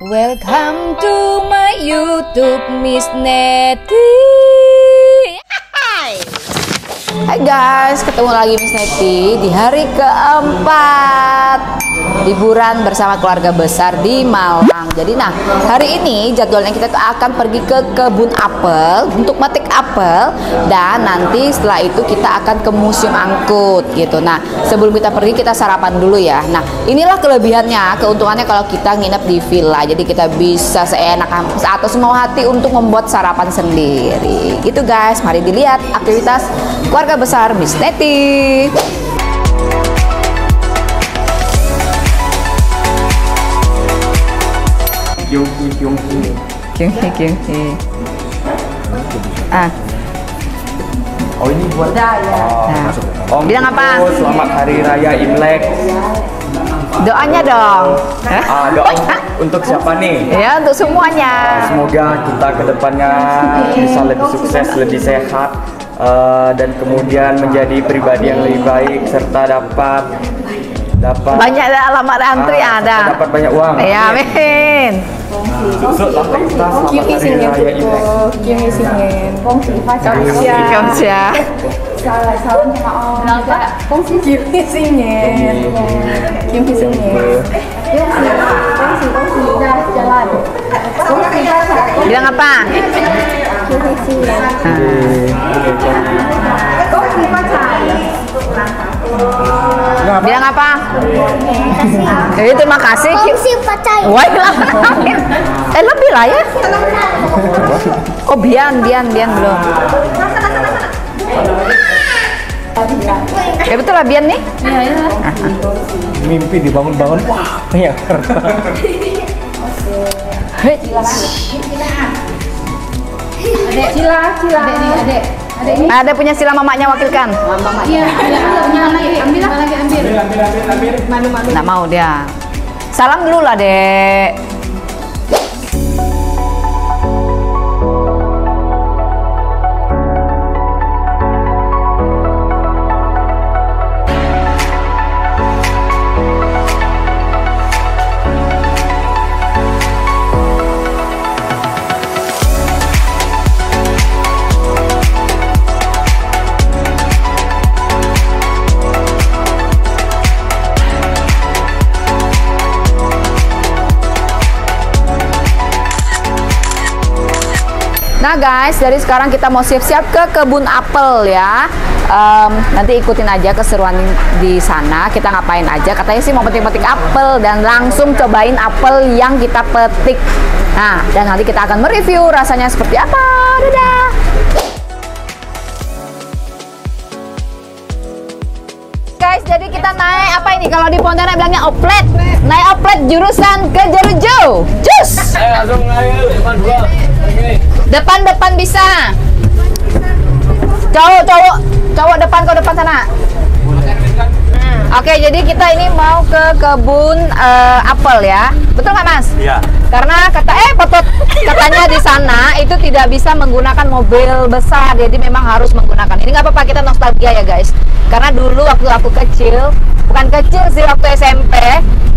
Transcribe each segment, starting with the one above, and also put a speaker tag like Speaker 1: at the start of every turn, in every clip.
Speaker 1: Welcome to my YouTube Miss Neti. Hai guys, ketemu lagi Miss Neti di hari keempat liburan bersama keluarga besar di Malang. Jadi nah, hari ini jadwalnya kita akan pergi ke kebun apel untuk metik apel dan nanti setelah itu kita akan ke museum angkut gitu. Nah, sebelum kita pergi kita sarapan dulu ya. Nah, inilah kelebihannya, keuntungannya kalau kita nginep di villa. Jadi kita bisa seenak atau semua hati untuk membuat sarapan sendiri. Gitu guys, mari dilihat aktivitas keluarga besar Miss Neti.
Speaker 2: Kyungki
Speaker 1: Kyunghi kyunghi. Ah,
Speaker 2: Oh ini buat Oh,
Speaker 1: Nah.
Speaker 2: Om
Speaker 1: Bilang apa?
Speaker 2: Kuku, Selamat Hari Raya Imlek
Speaker 1: doanya dong. Hah?
Speaker 2: ah, Doa untuk siapa nih?
Speaker 1: Ya untuk semuanya.
Speaker 2: Semoga kita ke depannya bisa lebih sukses, lebih sehat eh, Dan kemudian menjadi pribadi yang lebih baik Serta dapat dapat
Speaker 1: Banyak ada alamat antri
Speaker 2: ah,
Speaker 1: ada.
Speaker 2: dapat banyak uang.
Speaker 1: Ya, amin.
Speaker 2: Selamat Hari Raya Imlek.
Speaker 1: Kamsia. Bilang apa? Bilang apa? Eh, terima kasih.
Speaker 3: Kongsi percaya.
Speaker 1: Wah, lah. Eh, lebih lah ya. Oh, Bian, Bian, Bian belum. Ya betul lah Bian nih.
Speaker 2: Mimpi dibangun-bangun, wah banyak
Speaker 1: Hei.
Speaker 4: Cila, cila. Adek nih, adek. Adek ini.
Speaker 1: Ada punya sila mamaknya wakilkan.
Speaker 4: Iya, ada punya lagi. Ambil lah. lagi ambil. Malu-malu.
Speaker 1: Nggak mau dia. Salam dulu lah, Dek. Nah guys, dari sekarang kita mau siap-siap ke kebun apel ya. Em, nanti ikutin aja keseruan di sana. Kita ngapain aja? Katanya sih mau petik-petik apel dan langsung cobain apel yang kita petik. Nah, dan nanti kita akan mereview rasanya seperti apa. Dadah. Guys, jadi kita naik apa ini? Kalau di Pontianak bilangnya oplet. Naik oplet jurusan ke Jerujo.
Speaker 2: Dua
Speaker 1: Depan-depan bisa. Cowok, cowok, cowok depan ke depan sana. Oke, jadi kita ini mau ke kebun eh, apel ya. Betul nggak, Mas?
Speaker 2: Iya
Speaker 1: Karena kata eh betul katanya di sana itu tidak bisa menggunakan mobil besar, jadi memang harus menggunakan. Ini nggak apa-apa kita nostalgia ya guys. Karena dulu waktu aku kecil, bukan kecil sih waktu SMP,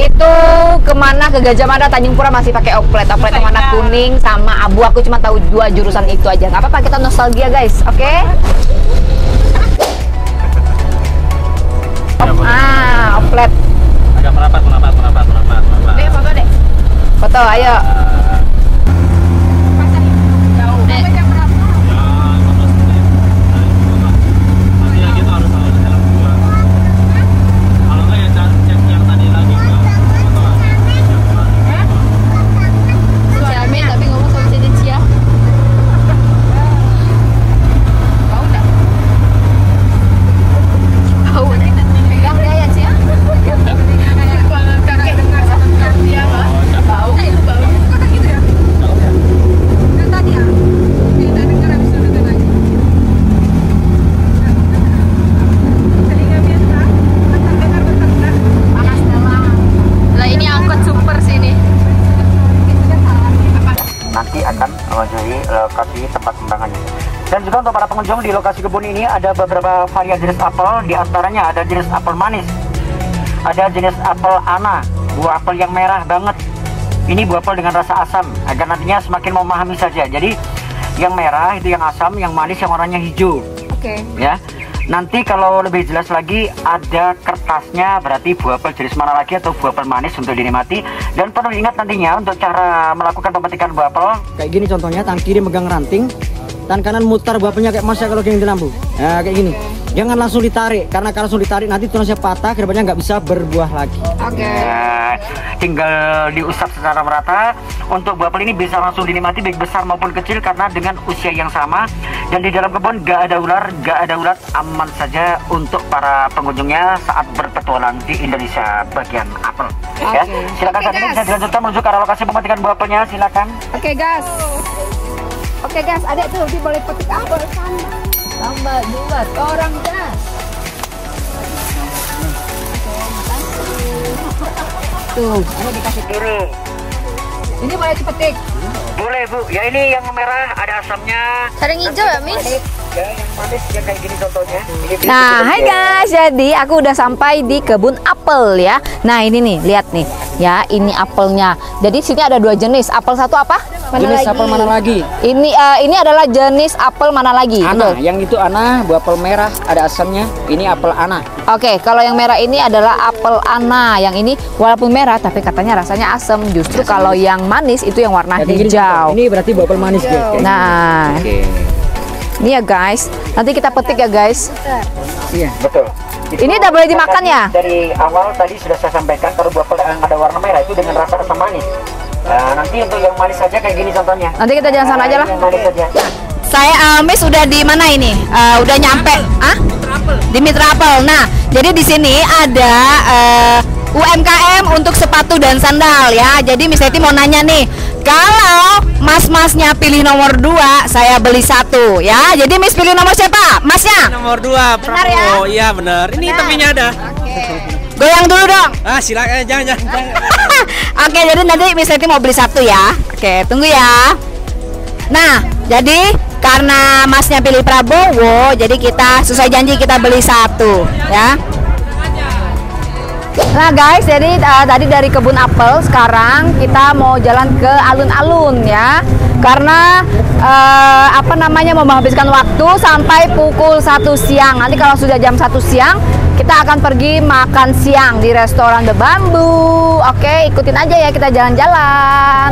Speaker 1: itu ke mana ke Gajah Mada Tanjung Pura masih pakai oplet, oplet yang warna kuning sama abu. Aku cuma tahu dua jurusan itu aja. Nggak apa-apa kita nostalgia guys, oke? Ah, oplet.
Speaker 2: agak merapat merapat merapat merapat merapat
Speaker 1: Dek, foto dek. Foto, ayo.
Speaker 4: Ciamil tapi ngomong sama Cici Cia. Bau enggak? Bau. Pegang dia ya, Cia. Kakek dengar dia bau. Bau. Kata gitu ya. Kata dia. Kita dengar habis itu dengar lagi. Telinga biasa. Dengar bentar. Panas dalam. Lah ini angkot super sini.
Speaker 5: nanti akan mengunjungi lokasi tempat pembangunannya. Dan pengunjung di lokasi kebun ini ada beberapa varian jenis apel, di antaranya ada jenis apel manis, ada jenis apel ana, buah apel yang merah banget, ini buah apel dengan rasa asam agar nantinya semakin memahami saja. Jadi yang merah itu yang asam, yang manis yang warnanya hijau.
Speaker 4: Oke.
Speaker 5: Ya. Nanti kalau lebih jelas lagi ada kertasnya berarti buah apel jenis mana lagi atau buah apel manis untuk dinikmati dan perlu diingat nantinya untuk cara melakukan pemetikan buah apel
Speaker 3: Kayak gini contohnya, tangan kiri megang ranting, tangan kanan mutar buah apelnya kayak mas ya kalau gini lampu. Nah, kayak gini. Jangan langsung ditarik, karena kalau langsung ditarik nanti tulasnya patah, ke depannya nggak bisa berbuah lagi.
Speaker 4: Oke.
Speaker 5: Ya, tinggal diusap secara merata. Untuk buah apel ini bisa langsung dinikmati baik besar maupun kecil karena dengan usia yang sama dan di dalam kebun gak ada ular, gak ada ulat, aman saja untuk para pengunjungnya saat berpetualang di Indonesia bagian apel. Ya,
Speaker 4: Oke.
Speaker 5: silakan
Speaker 4: Oke,
Speaker 5: saat ini bisa dilanjutkan menuju ke arah lokasi pemetikan buah apelnya. Silakan.
Speaker 4: Oke gas. Oke gas, adek tuh dia boleh petik apel
Speaker 1: Tambah dua orang gas. Tuh, ini dikasih.
Speaker 5: Dulu.
Speaker 1: Ini boleh dipetik.
Speaker 5: Boleh bu. Ya ini yang merah ada asamnya.
Speaker 4: Sarang hijau ya, Miss?
Speaker 5: Ya yang manis ya kayak gini contohnya. Ini bisa
Speaker 1: Nah, hai guys, jadi aku udah sampai di kebun apel ya. Nah, ini nih, lihat nih. Ya, ini apelnya. Jadi sini ada dua jenis. Apel satu apa?
Speaker 3: jenis apel mana lagi?
Speaker 1: Ini eh, ini adalah jenis apel mana lagi?
Speaker 3: Ana,
Speaker 1: Betul.
Speaker 3: yang itu ana, buah apel merah, ada asamnya. Ini apel ana.
Speaker 1: Oke, kalau yang merah ini adalah apel ana. Yang ini walaupun merah tapi katanya rasanya asam. Justru kalau yang manis itu yang warna hijau.
Speaker 3: Ini berarti buah apel manis guys. Kayak
Speaker 1: Nah,
Speaker 3: gini.
Speaker 1: Ini ya guys. Nanti kita petik ya guys.
Speaker 3: Iya.
Speaker 5: Betul. Itu
Speaker 1: Ini udah boleh dimakan
Speaker 5: tadi
Speaker 1: ya?
Speaker 5: Dari awal tadi sudah saya sampaikan kalau buah yang ada warna merah itu dengan rasa-rasa manis. Nah, nanti untuk yang manis saja kayak gini contohnya.
Speaker 1: Nanti kita jalan sana
Speaker 5: Nah,
Speaker 1: aja lah.
Speaker 5: Yang manis saja.
Speaker 1: Saya uh, Miss udah di mana ini? Eh, udah nyampe, ah? Di Mitra Apel. Nah, jadi di sini ada eh, UMKM untuk sepatu dan sandal ya. Jadi Miss Neti mau nanya nih, kalau mas-masnya pilih nomor dua, saya beli satu ya. Jadi Miss pilih nomor siapa? Masnya?
Speaker 6: Nomor dua
Speaker 1: Benar ya?
Speaker 6: Prabowo. Iya benar. Ini
Speaker 1: Benar.
Speaker 6: tepinya ada.
Speaker 1: Goyang dulu dong.
Speaker 6: Ah silakan jangan jangan. jangan.
Speaker 1: Oke, jadi nanti Miss Neti mau beli satu ya. Oke, tunggu ya. Nah, jadi karena Masnya pilih Prabowo, jadi kita sesuai janji kita beli satu, ya. Nah guys, jadi uh, tadi dari kebun apel, sekarang kita mau jalan ke alun-alun ya. Karena uh, apa namanya mau menghabiskan waktu sampai pukul 1 siang. Nanti kalau sudah jam 1 siang, kita akan pergi makan siang di restoran The Bamboo. Oke, ikutin aja ya kita jalan-jalan.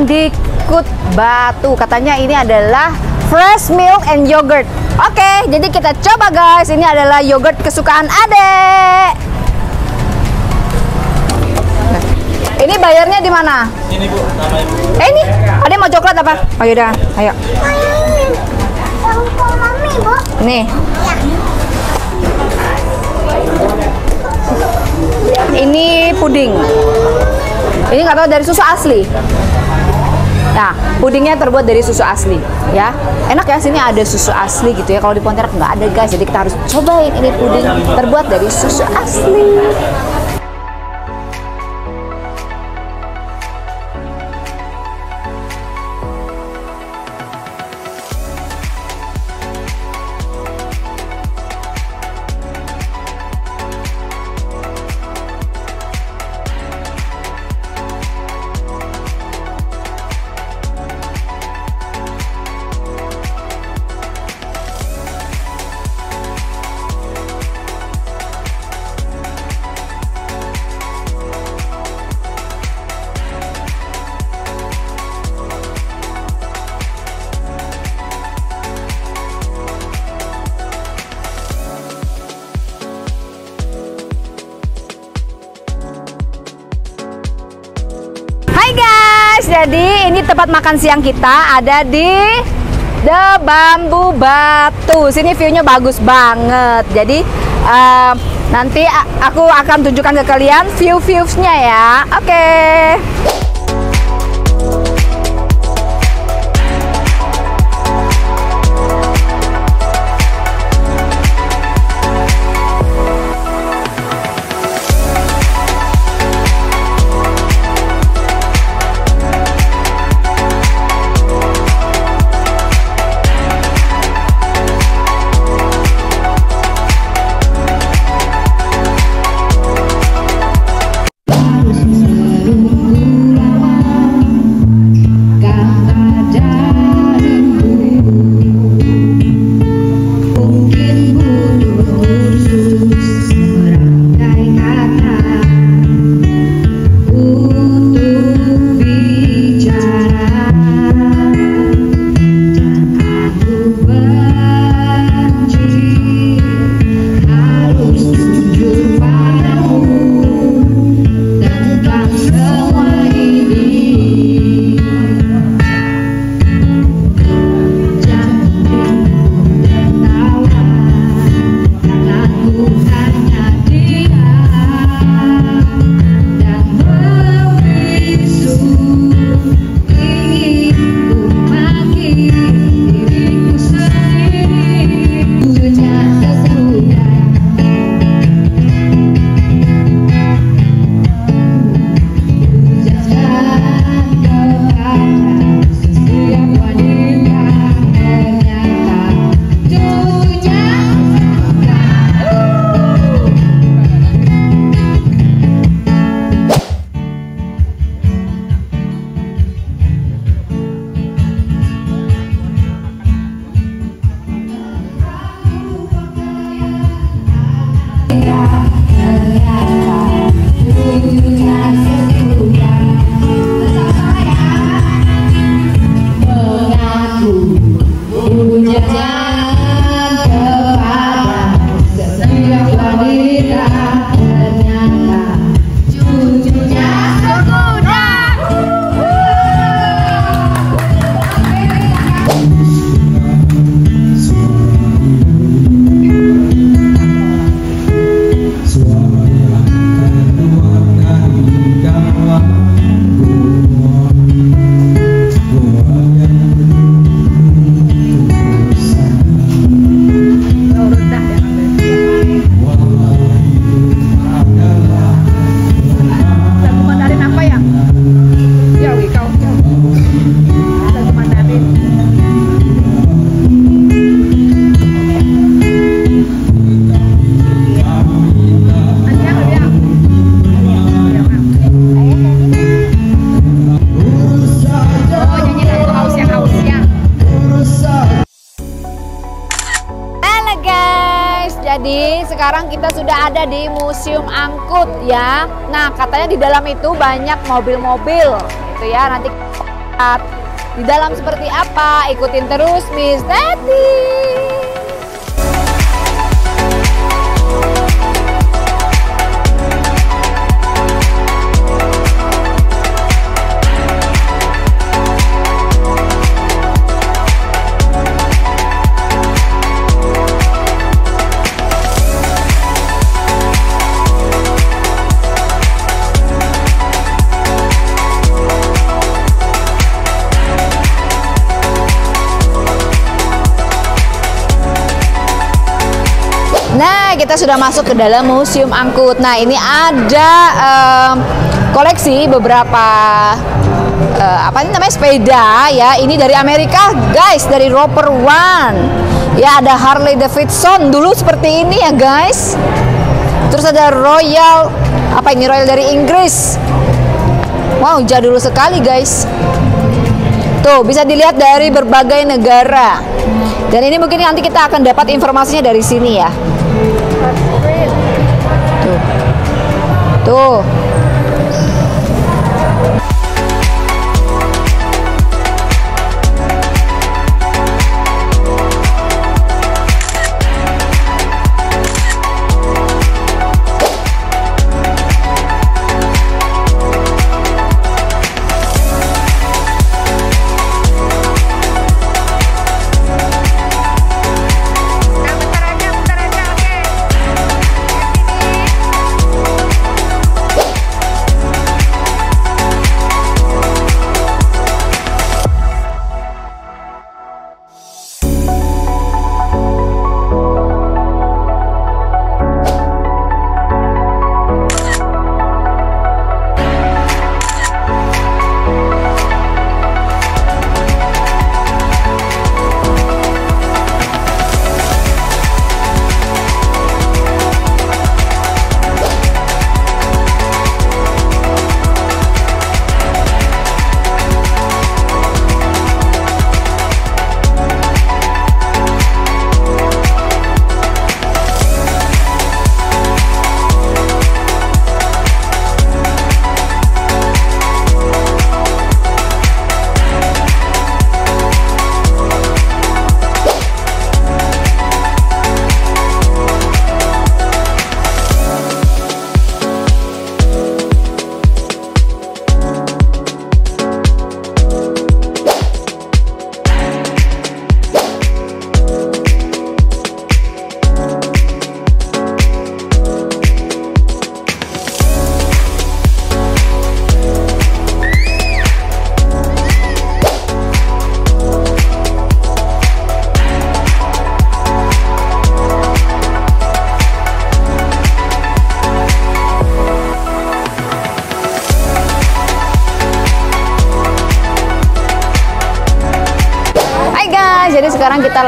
Speaker 1: Andikut Batu. Katanya ini adalah fresh milk and yogurt. Oke, jadi kita coba guys. Ini adalah yogurt kesukaan Adek. Ini bayarnya di mana?
Speaker 6: Ini bu nama ibu.
Speaker 1: Eh ini, Adek mau coklat apa? Oh yaudah, ayo. Nih. Ini puding. Ini nggak tahu dari susu asli. Nah, pudingnya terbuat dari susu asli, ya. Enak ya, sini ada susu asli gitu ya. Kalau di Pontianak nggak ada guys, jadi kita harus cobain ini puding terbuat dari susu asli. Tempat makan siang kita ada di The Bambu Batu. Sini view-nya bagus banget. Jadi eh, nanti aku akan tunjukkan ke kalian view-views-nya ya. Oke. Halo ya. Nah, katanya di dalam itu banyak mobil-mobil gitu ya. Nanti di dalam seperti apa, ikutin terus Miss Teti. Kita sudah masuk ke dalam museum angkut. Nah, ini ada em, koleksi beberapa eh, apa ini namanya sepeda ya. Ini dari Amerika, guys, dari Roper One. Ya, ada Harley Davidson dulu seperti ini ya, guys. Terus ada Royal apa ini Royal dari Inggris. Wow, jadul sekali, guys. Tuh, bisa dilihat dari berbagai negara. Dan ini mungkin nanti kita akan dapat informasinya dari sini ya. Tuh.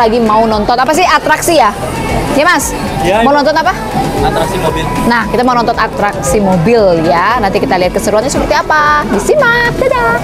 Speaker 1: Lagi mau nonton apa sih atraksi ya? Ya Mas,
Speaker 6: Ya,
Speaker 1: mau
Speaker 6: ya.
Speaker 1: nonton apa?
Speaker 6: atraksi mobil
Speaker 1: Nah, kita mau nonton atraksi mobil ya. Nanti kita lihat keseruannya seperti apa. Disimak, dadah.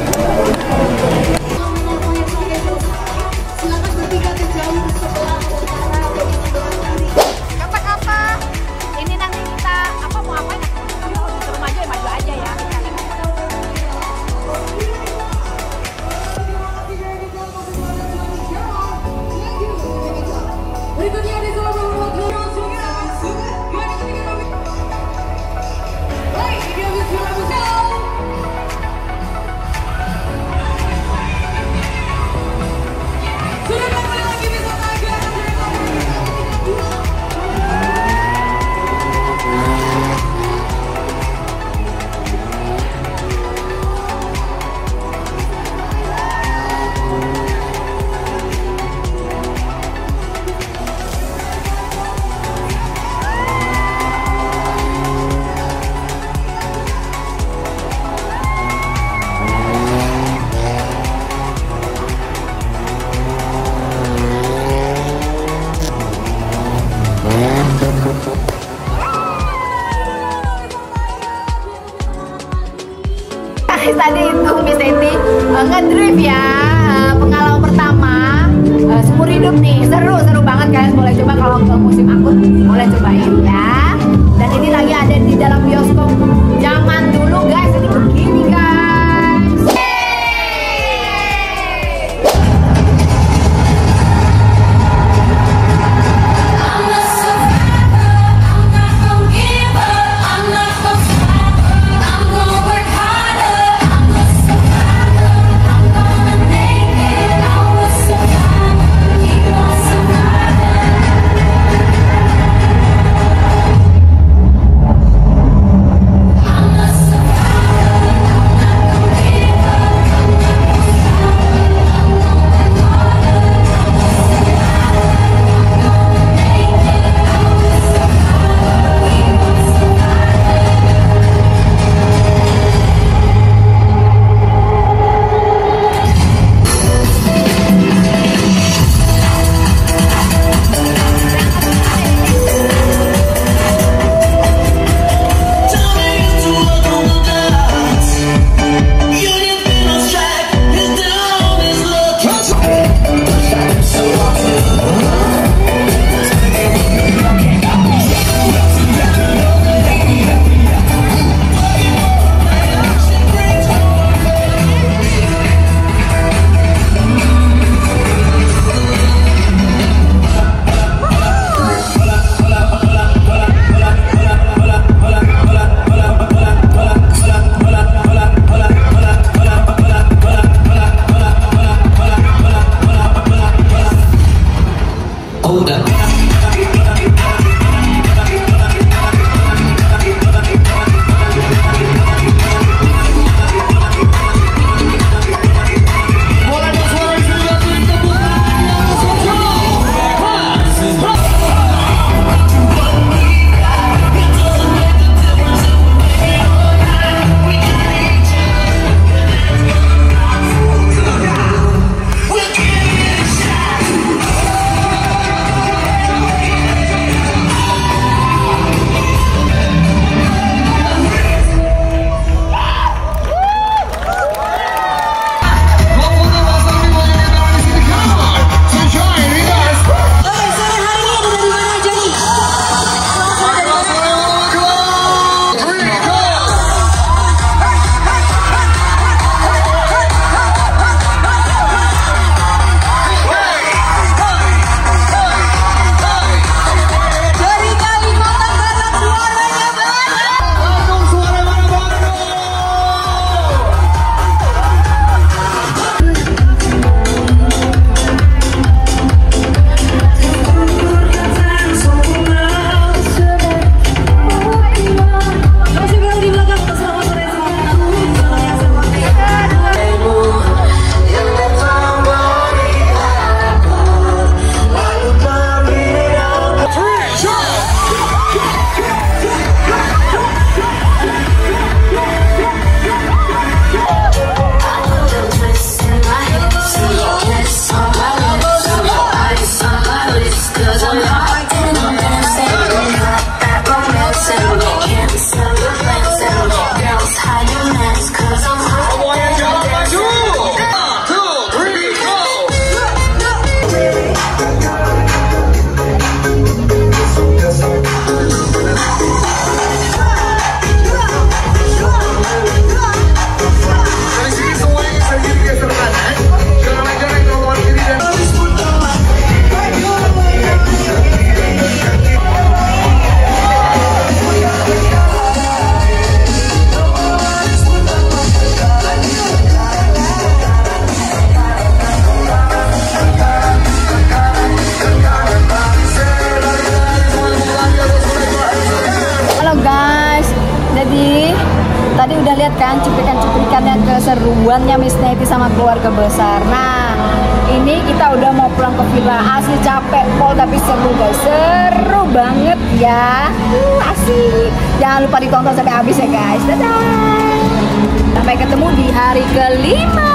Speaker 1: ketemu di hari kelima.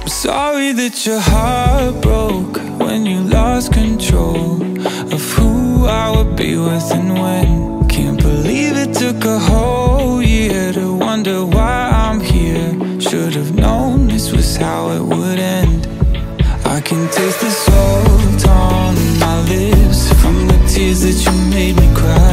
Speaker 7: I'm sorry that your heart broke when you lost control of who I would be with and when. Can't believe it took a whole year to wonder why I'm here. Should have known this was how it would end. I can taste the salt on my lips from the tears that you made me cry.